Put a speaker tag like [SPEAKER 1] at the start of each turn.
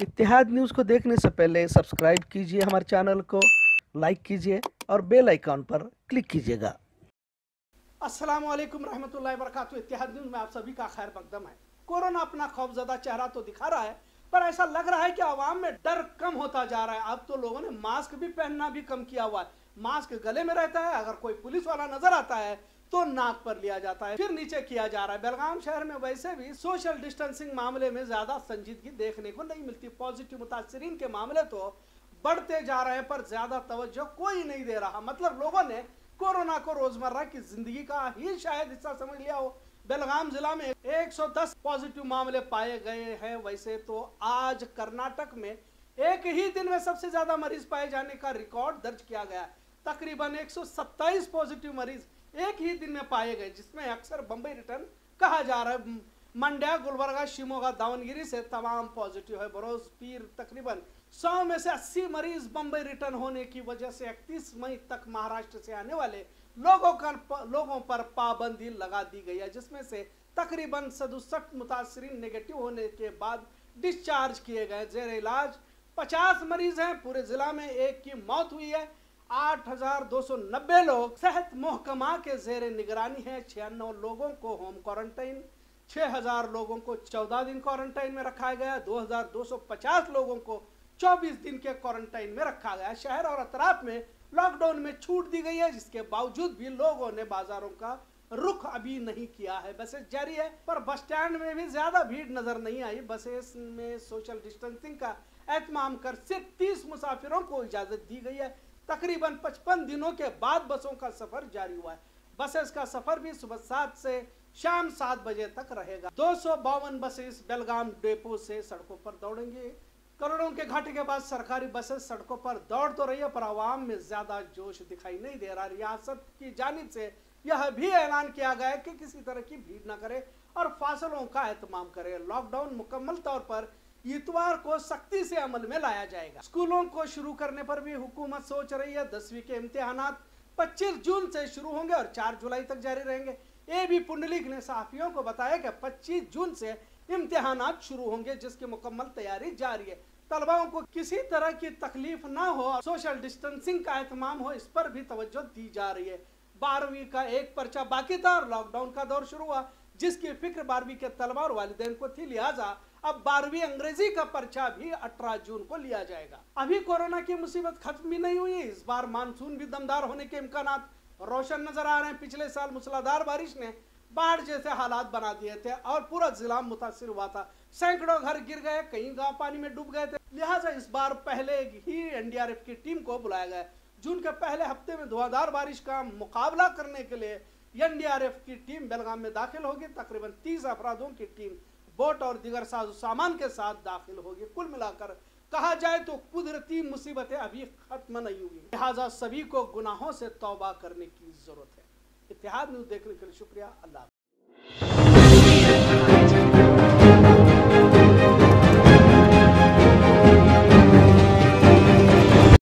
[SPEAKER 1] इतिहाद news को देखने से पहले सब्सक्राइब कीजिए हमारे चैनल को, लाइक कीजिए और बेल आइकॉन पर क्लिक कीजिएगा। अस्सलाम वालेकुम रहमतुल्लाहि वबरकातुहू। इतिहाद न्यूज़ में आप सभी का खैर मकदम है। कोरोना अपना खौफजदा चेहरा तो दिखा रहा है, पर ऐसा लग रहा है कि आवाम में डर कम होता जा रहा है। अब तो लोगों ने मास्क भी पहनना भी कम किया हुआ है। मास्क गले में रहता है, अगर कोई पुलिस वाला नज़र आता है तो नाक पर लिया जाता है, फिर नीचे किया जा रहा है। बेलगाम शहर में वैसे भी सोशल डिस्टेंसिंग मामले में ज़्यादा संजीदगी देखने को नहीं मिलती। पॉजिटिव मुतासरीन के मामले तो बढ़ते जा रहे हैं, पर ज़्यादा तवज्जो कोई नहीं दे रहा। मतलब लोगों ने कोरोना को रोज़मर्रा की ज़िंदगी का ही शायद हिस्सा समझ लिया हो। बेलगाम जिला में 110 पॉजिटिव मामले पाए गए हैं। वैसे तो आज कर्नाटक में एक ही दिन में सबसे ज़्यादा मरीज़ पाए जाने का रिकॉर्ड दर्ज किया गया तकरीबन 127 पॉजिटिव मरीज़ एक ही दिन में पाए गए, जिसमें अक्सर बम्बई रिटर्न कहा जा रहा है। मंड्या, गुलबर्गा, शिमोगा, दावनगिरी से तमाम पॉजिटिव है। बरोज पीर तकरीबन 100 में से 80 मरीज़ बम्बई रिटर्न होने की वजह से 31 मई तक महाराष्ट्र से आने वाले लोगों का लोगों पर पाबंदी लगा दी गई है, जिसमें से तकरीबन सदुसठ मुतासरीन नेगेटिव होने के बाद डिस्चार्ज किए गए। जेर इलाज 50 मरीज़ हैं। पूरे जिला में एक की मौत हुई है। 8,290 लोग सेहत महकमा के जेर निगरानी है। छियानवे लोगों को होम क्वारंटाइन 6,000 लोगों को 14 दिन क्वारंटाइन में रखा गया 2,250 लोगों को 24 दिन के क्वारंटाइन में रखा गया। शहर और अतराफ में लॉकडाउन में छूट दी गई है जिसके बावजूद भी लोगों ने बाजारों का रुख अभी नहीं किया है। बसें जारी है पर बस स्टैंड में भी ज़्यादा भीड़ नज़र नहीं आई। बसेस में सोशल डिस्टेंसिंग का एहतमाम कर सिर्फ़ तीस मुसाफिरों को इजाज़त दी गई है। तकरीबन पचपन दिनों के बाद बसों का सफ़र जारी हुआ है। बसेस का सफ़र भी सुबह सात से शाम सात बजे तक रहेगा। दो सौ बावन बसेस बेलगाम डेपो से सड़कों पर दौड़ेंगे। करोड़ों के घाटे के बाद सरकारी बसेस सड़कों पर दौड़ तो रही है, पर आवाम में ज़्यादा जोश दिखाई नहीं दे रहा। रियासत की जानब से यह भी ऐलान किया गया है कि किसी तरह की भीड़ न करे और फासलों का एहतमाम करे। लॉकडाउन मुकम्मल तौर पर इतवार को सख्ती से अमल में लाया जाएगा। स्कूलों को शुरू करने पर भी हुकूमत सोच रही है। दसवीं के इम्तिहान 25 जून से शुरू होंगे और 4 जुलाई तक जारी रहेंगे। ए बी पुंडलिक ने साफियों को बताया कि 25 जून से इम्तिहान शुरू होंगे, जिसकी मुकम्मल तैयारी जारी है। तलबाओं को किसी तरह की तकलीफ़ ना हो सोशल डिस्टेंसिंग का एहतमाम हो, इस पर भी तवज्जो दी जा रही है। बारहवीं का एक पर्चा बाकी था और लॉकडाउन का दौर शुरू हुआ, जिसकी फ़िक्र बारहवीं के तलबा और वालदेन को थी। लिहाजा अब बारहवीं अंग्रेज़ी का पर्चा भी 18 जून को लिया जाएगा। अभी कोरोना की मुसीबत खत्म भी नहीं हुई, इस बार मानसून भी दमदार होने के इम्कान रोशन नज़र आ रहे हैं, पिछले साल मूसलाधार बारिश ने बाढ़ जैसे हालात बना दिए थे और पूरा जिला मुतासर हुआ था। सैकड़ों घर गिर गए, कई गाँव पानी में डूब गए थे। लिहाजा इस बार पहले ही एनडीआरएफ की टीम को बुलाया गया। जून के पहले हफ़्ते में धुआंधार बारिश का मुकाबला करने के लिए एनडीआरएफ की टीम बेलगाम में दाखिल होगी। तकरीबन तीस अफराधों की टीम बोट और दिगर साजो सामान के साथ दाखिल होगी। कुल मिलाकर कहा जाए तो कुदरती मुसीबतें अभी खत्म नहीं हुई लिहाजा सभी को गुनाहों से तौबा करने की ज़रूरत है। इतिहाद न्यूज़ देखने के लिए शुक्रिया। अल्लाह